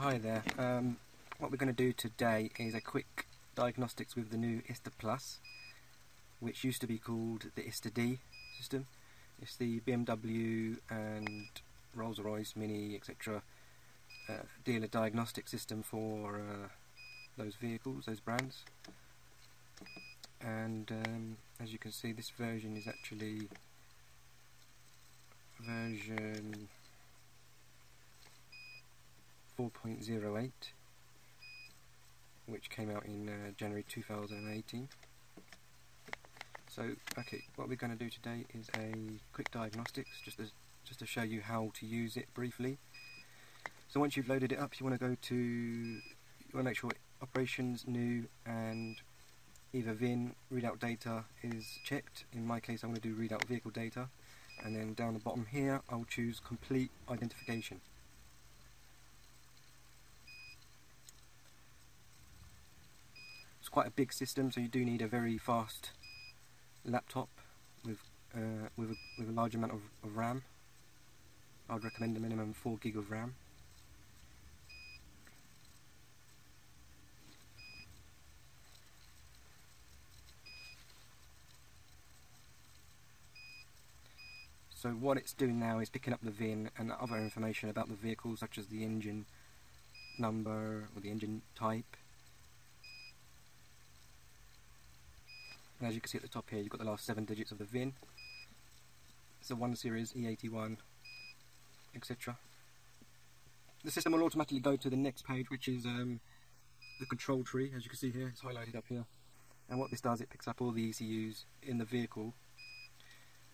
hi there. Um, what we're going to do today is a quick diagnostics with the new ISTA Plus, which used to be called the ISTA D system. It's the BMW and Rolls-Royce, Mini, etc. Uh, dealer diagnostic system for uh, those vehicles, those brands. And um, as you can see, this version is actually version 4.08 which came out in uh, January 2018 so okay what we're going to do today is a quick diagnostics just just to show you how to use it briefly. So once you've loaded it up you want to go to you want to make sure operations new and either VIN readout data is checked. In my case I'm going to do readout vehicle data. And then down the bottom here I'll choose complete identification quite a big system, so you do need a very fast laptop with uh, with, a, with a large amount of, of RAM. I'd recommend a minimum 4 gig of RAM. So what it's doing now is picking up the VIN and other information about the vehicle such as the engine number or the engine type And as you can see at the top here, you've got the last seven digits of the VIN. It's a 1 Series E81, etc. The system will automatically go to the next page, which is um, the control tree, as you can see here, it's highlighted up here. And what this does, it picks up all the ECUs in the vehicle.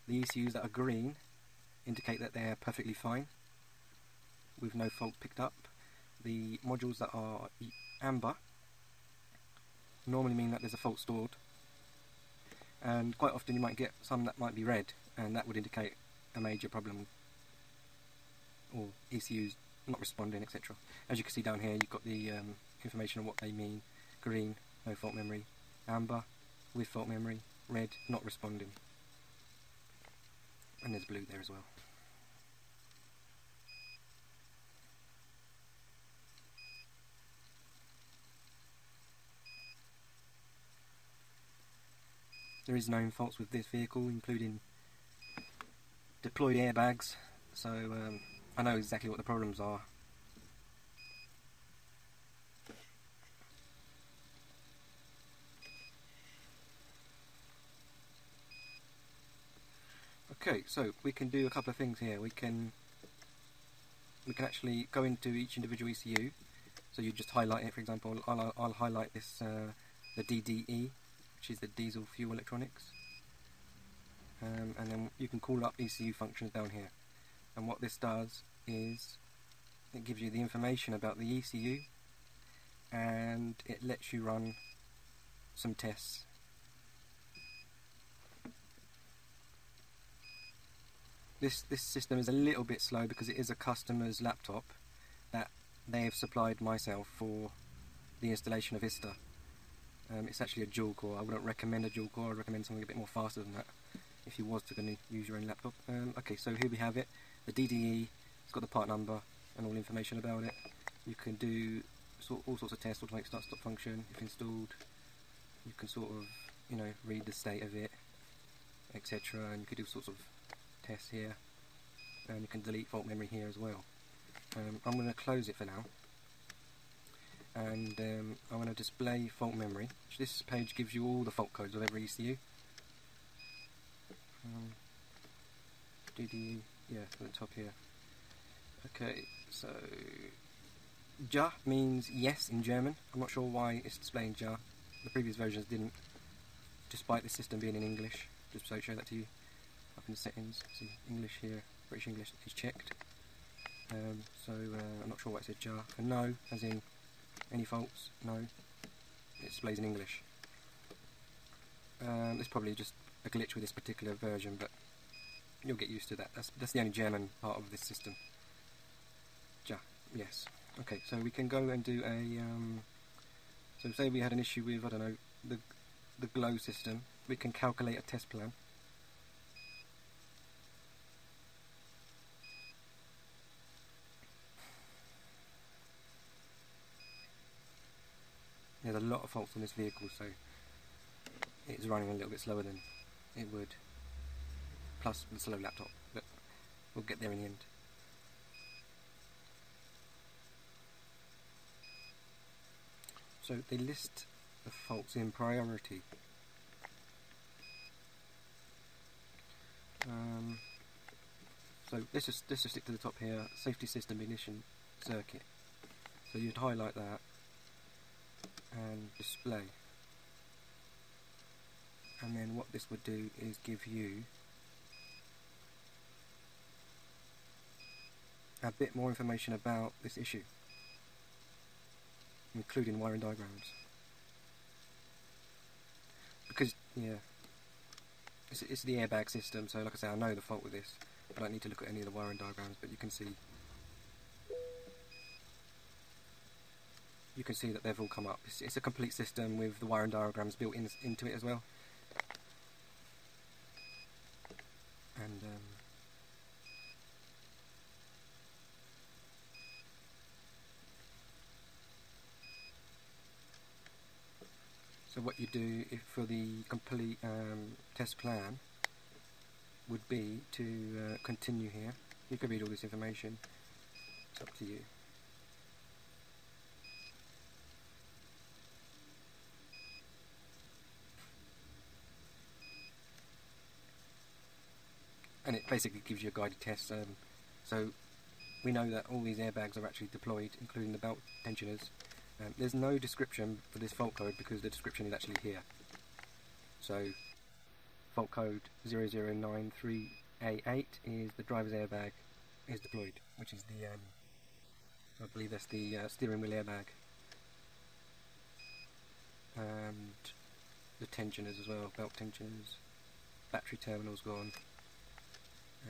The ECUs that are green indicate that they're perfectly fine, with no fault picked up. The modules that are amber normally mean that there's a fault stored and quite often you might get some that might be red and that would indicate a major problem or ECUs not responding etc. As you can see down here you've got the um, information on what they mean green, no fault memory, amber, with fault memory, red, not responding and there's blue there as well. There is known faults with this vehicle, including deployed airbags, so um, I know exactly what the problems are. Okay, so we can do a couple of things here. We can we can actually go into each individual ECU. So you just highlight it. For example, I'll, I'll highlight this uh, the DDE which is the diesel fuel electronics. Um, and then you can call up ECU functions down here. And what this does is it gives you the information about the ECU and it lets you run some tests. This, this system is a little bit slow because it is a customer's laptop that they have supplied myself for the installation of ISTA. Um, it's actually a dual core. I wouldn't recommend a dual core. I'd recommend something a bit more faster than that if you was to going use your own laptop. Um, okay, so here we have it. The DDE. It's got the part number and all information about it. You can do sort, all sorts of tests, automatic start stop function if installed. You can sort of, you know, read the state of it, etc. And you can do sorts of tests here. And you can delete fault memory here as well. Um, I'm going to close it for now and um, I want to display fault memory. This page gives you all the fault codes of every ECU. Um, DD, yeah, at the top here. Okay, so Ja means yes in German. I'm not sure why it's displaying Ja. The previous versions didn't, despite the system being in English. Just so I show that to you. Up in the settings, see English here, British English is checked. Um, so uh, I'm not sure why it says Ja. And no, as in any faults? No. It displays in English. Um, it's probably just a glitch with this particular version, but you'll get used to that. That's, that's the only German part of this system. Ja, yes. Okay, so we can go and do a... Um, so say we had an issue with, I don't know, the, the glow system. We can calculate a test plan. Lot of faults on this vehicle, so it's running a little bit slower than it would. Plus the slow laptop, but we'll get there in the end. So they list the faults in priority. Um, so let's just let's just stick to the top here. Safety system ignition circuit. So you'd highlight that display. And then what this would do is give you a bit more information about this issue, including wiring diagrams. Because, yeah, it's, it's the airbag system, so like I say, I know the fault with this. I don't need to look at any of the wiring diagrams, but you can see you can see that they've all come up. It's, it's a complete system with the wiring diagrams built in, into it as well. And um, so what you do for the complete um, test plan would be to uh, continue here. You can read all this information. It's up to you. And it basically gives you a guided test. Um, so we know that all these airbags are actually deployed, including the belt tensioners. Um, there's no description for this fault code because the description is actually here. So fault code 0093A8 is the driver's airbag is deployed, which is the um, I believe that's the uh, steering wheel airbag. And the tensioners as well, belt tensioners, battery terminals gone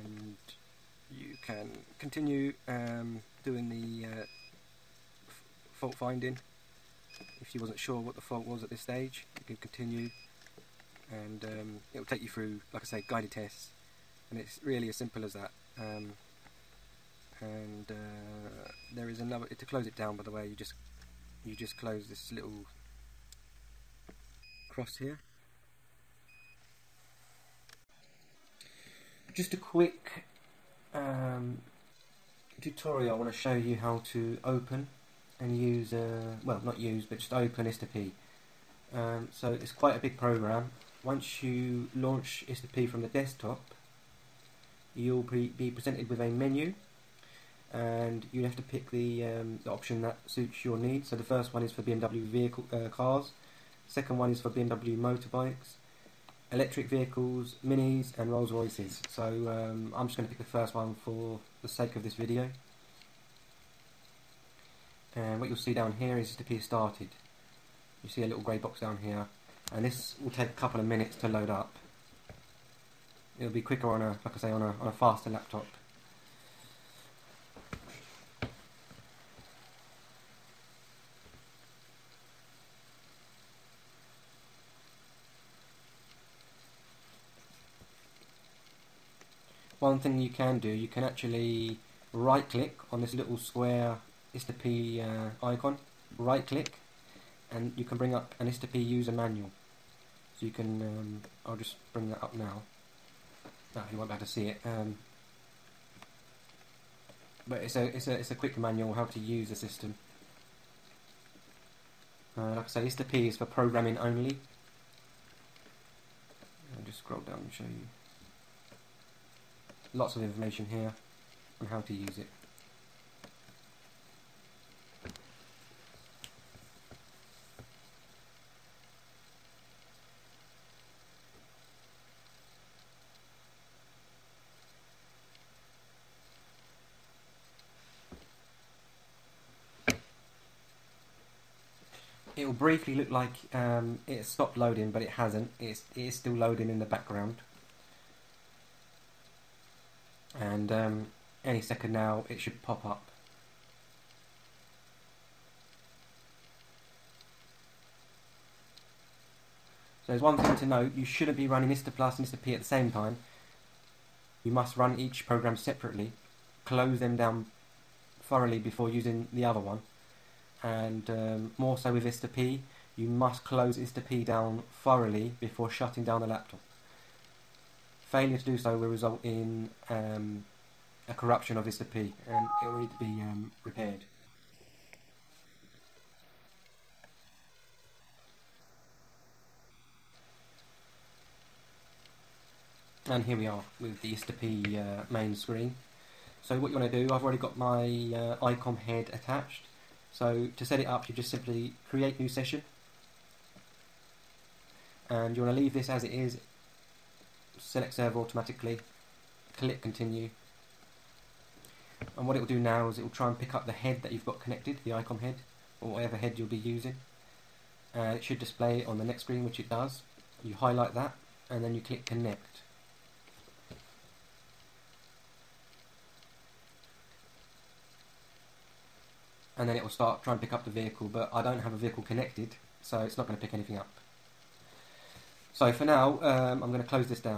and you can continue um, doing the uh, fault finding. If you wasn't sure what the fault was at this stage you can continue. And um, it will take you through like I say guided tests. And it's really as simple as that. Um, and uh, there is another to close it down by the way you just you just close this little cross here just a quick um, tutorial I want to show you how to open and use, uh, well not use but just open ISTA-P. Um, so it's quite a big program. Once you launch ISTA-P from the desktop you'll be, be presented with a menu and you have to pick the, um, the, option that suits your needs. So the first one is for BMW vehicle uh, cars, second one is for BMW motorbikes, electric vehicles, minis and Rolls Royces. So um, I'm just going to pick the first one for the sake of this video. And what you'll see down here is to be started. You see a little grey box down here and this will take a couple of minutes to load up. It'll be quicker on a, like I say, on a, on a faster laptop. One thing you can do, you can actually right click on this little square ISTA-P uh, icon, right click, and you can bring up an ISTA-P user manual. So you can, um, I'll just bring that up now. No, you won't be able to see it. Um, but it's a, it's, a, it's a quick manual how to use the system. Uh, like I say, ISTA-P is for programming only. I'll just scroll down and show you lots of information here on how to use it. It will briefly look like um, it stopped loading, but it hasn't. It's, it is still loading in the background and um, any second now it should pop up. So there's one thing to note, you shouldn't be running ISTA Plus and ISTA P at the same time. You must run each program separately, close them down thoroughly before using the other one. And um, more so with ISTA P, you must close ISTA-P down thoroughly before shutting down the laptop. Failure to do so will result in um, a corruption of ISTA-P and it will need to be um, repaired. And here we are with the ISTA-P uh, main screen. So what you want to do, I've already got my uh, ICOM head attached. So to set it up, you just simply create new session. And you want to leave this as it is, select server automatically, click continue. And what it will do now is it will try and pick up the head that you've got connected, the ICOM head, or whatever head you'll be using. Uh, it should display on the next screen, which it does. You highlight that, and then you click connect. and then it will start trying to pick up the vehicle but I don't have a vehicle connected so it's not going to pick anything up. So for now um, I'm going to close this down.